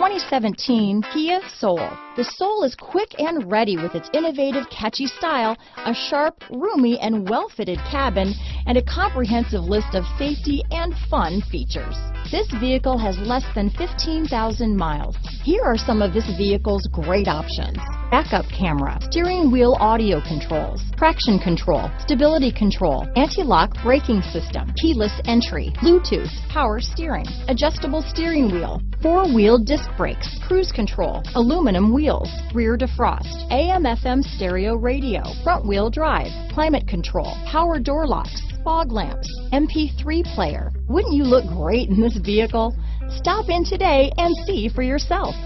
2017 Kia Soul. The Soul is quick and ready with its innovative, catchy style, a sharp, roomy, and well-fitted cabin, and a comprehensive list of safety and fun features. This vehicle has less than 15,000 miles. Here are some of this vehicle's great options. Backup camera, steering wheel audio controls, traction control, stability control, anti-lock braking system, keyless entry, Bluetooth, power steering, adjustable steering wheel, four-wheel disc brakes, cruise control, aluminum wheels, rear defrost, AM FM stereo radio, front wheel drive, climate control, power door locks, fog lamps, MP3 player. Wouldn't you look great in this vehicle? Stop in today and see for yourself.